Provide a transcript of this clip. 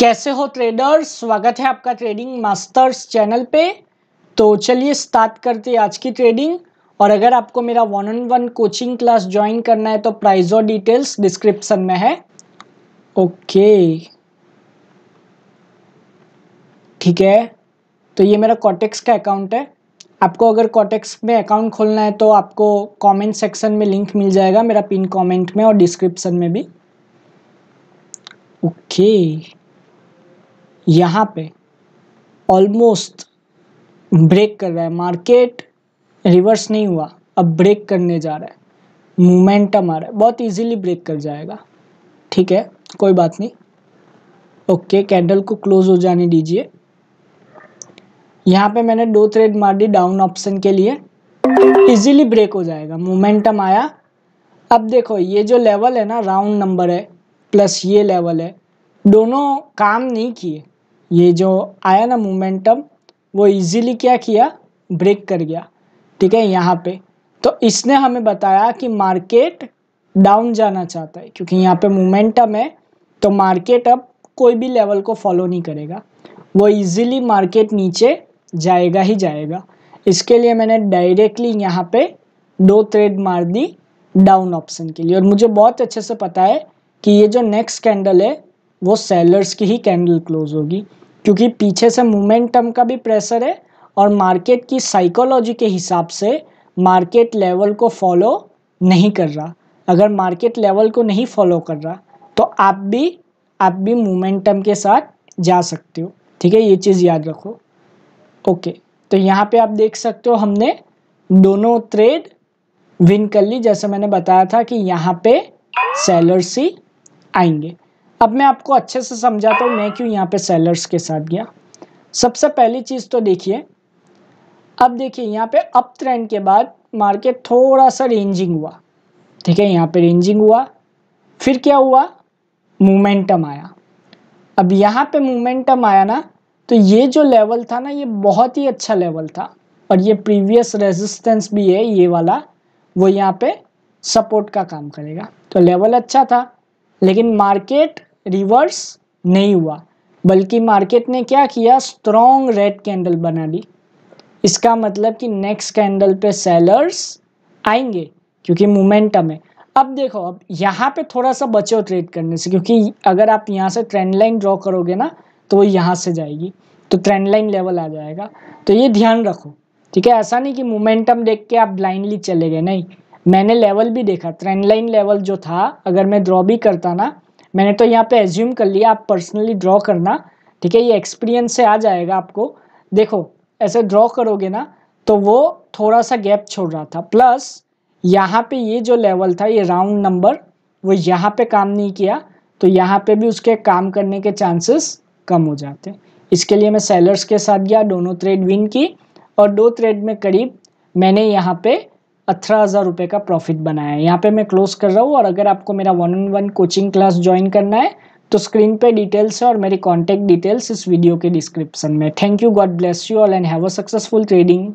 कैसे हो ट्रेडर्स स्वागत है आपका ट्रेडिंग मास्टर्स चैनल पे। तो चलिए स्टार्ट करते हैं आज की ट्रेडिंग और अगर आपको मेरा one on one coaching class join करना है तो प्राइस और डिटेल्स डिस्क्रिप्शन में है। ओके ठीक है? तो ये मेरा कॉटेक्स का अकाउंट है। आपको अगर कॉटेक्स में अकाउंट खोलना है तो आपको कमेंट सेक्शन में लिंक मिल जाएगा मेरा पिन कमेंट में और डिस्क्रिप्शन में भी। ओके यहाँ पे ऑलमोस्ट ब्रेक कर रहा है। मार्केट रिवर्स नहीं हुआ। अब ब्रेक करने जा रहा है। मोमेंटम आ रहा है। बहुत इजीली ब्रेक कर जाएगा। ठीक है? कोई बात नहीं। ओके कैंडल को क्लोज हो जाने दीजिए। यहाँ पे मैंने दो थ्रेड मार दी डाउन ऑप्शन के लिए। इजीली ब्रेक हो जाएगा। मोमेंटम आया। अब देखो, ये जो लेवल है ना राउंड नंबर है प्लस ये लेवल है, दोनों काम नहीं किए। ये जो आया ना मोमेंटम वो इजीली क्या किया? ब्रेक कर गया। ठीक है, यहाँ पे। तो इसने हमें बताया कि मार्केट डाउन जाना चाहता है, क्योंकि यहाँ पे मोमेंटम है तो मार्केट अब कोई भी लेवल को फॉलो नहीं करेगा। वो इजीली मार्केट नीचे जाएगा ही जाएगा। इसके लिए मैंने डायरेक्टली यहाँ पे दो थ्रेड मार दी डाउन ऑप्शन के लिए। और मुझे बहुत अच्छे से पता है कि ये जो नेक्स्ट कैंडल है, वो सेलर्स की ही कैंडल क्लोज होगी। क्योंकि पीछे से मोमेंटम का भी प्रेशर है और मार्केट की साइकोलॉजी के हिसाब से मार्केट लेवल को फॉलो नहीं कर रहा। अगर मार्केट लेवल को नहीं फॉलो कर रहा तो आप भी आप भी मोमेंटम के साथ जा सकते हो। ठीक है, ये चीज़ याद रखो। ओके तो यहाँ पे आप देख सकते हो हमने दोनों ट्रेड विन कर ली। जैसे मैंने बताया था कि यहाँ पे सेलर्स ही आएँगे। अब मैं आपको अच्छे से समझाता हूँ, मैं क्यों यहाँ पे सेलर्स के साथ गया। सबसे पहली चीज़ तो देखिए, अब देखिए यहाँ पे अप ट्रेंड के बाद मार्केट थोड़ा सा रेंजिंग हुआ। ठीक है, यहाँ पे रेंजिंग हुआ, फिर क्या हुआ? मोमेंटम आया। अब यहाँ पे मोमेंटम आया ना तो ये जो लेवल था ना, ये बहुत ही अच्छा लेवल था। और ये प्रीवियस रेजिस्टेंस भी है, ये वाला, वो यहाँ पे सपोर्ट का काम करेगा। तो लेवल अच्छा था, लेकिन मार्केट रिवर्स नहीं हुआ। बल्कि मार्केट ने क्या किया? स्ट्रॉन्ग रेड कैंडल बना ली। इसका मतलब कि नेक्स्ट कैंडल पे सेलर्स आएँगे, क्योंकि मोमेंटम है। अब देखो, अब यहाँ पे थोड़ा सा बचो ट्रेड करने से, क्योंकि अगर आप यहाँ से ट्रेंड लाइन ड्रॉ करोगे ना तो वो यहाँ से जाएगी। तो ट्रेंड लाइन लेवल आ जाएगा। तो ये ध्यान रखो, ठीक है? ऐसा नहीं कि मोमेंटम देख के आप ब्लाइंडली चले गए, नहीं। मैंने लेवल भी देखा ट्रेंड लाइन लेवल जो था, अगर मैं ड्रॉ भी करता ना मैंने तो यहाँ पे एज्यूम कर लिया, आप पर्सनली ड्रॉ करना, ठीक है? ये एक्सपीरियंस से आ जाएगा आपको। देखो, ऐसे ड्रॉ करोगे ना तो वो थोड़ा सा गैप छोड़ रहा था। प्लस यहाँ पे ये जो लेवल था, ये राउंड नंबर वो यहाँ पे काम नहीं किया तो यहाँ पे भी उसके काम करने के चांसेस कम हो जाते इसके लिए मैं सेलर्स के साथ गया, दोनों ट्रेड विन की, और दो ट्रेड में करीब मैंने यहाँ पे अठारह हज़ार रुपये का प्रॉफिट बनाया है। यहाँ पे मैं क्लोज कर रहा हूँ और अगर आपको मेरा one on one coaching class join करना है तो स्क्रीन पे डिटेल्स है और मेरी कॉन्टैक्ट डिटेल्स इस वीडियो के डिस्क्रिप्शन में। Thank you God bless you all and have a successful trading